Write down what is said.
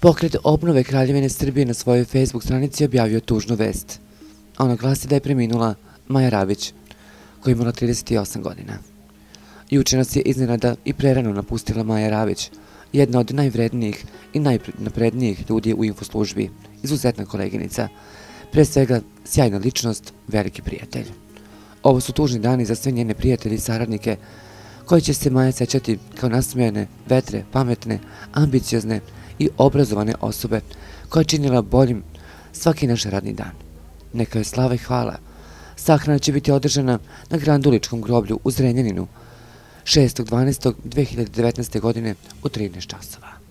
Pokret obnove Kraljevine Srbije na svojoj Facebook stranici objavio tužnu vest. Ona glasi da je preminula Maja Ravić, koja je imala 38 godina. Juče nas je iznenada i prerano napustila Maja Ravić, jedna od najvrednijih i najnaprednijih ljudi u infoslužbi, izuzetna koleginica, pre svega sjajna ličnost, veliki prijatelj. Ovo su tužni dani za sve njene prijatelje i saradnike, koji će se Maja sećati kao nasmijene, vetre, pametne, ambiciozne i obrazovane osobe koja je činila boljim svaki naš radni dan. Neka je slava i hvala. Sahrana će biti održana na Granduličkom groblju u Zrenjaninu 6.12.2019. godine u 13 časova.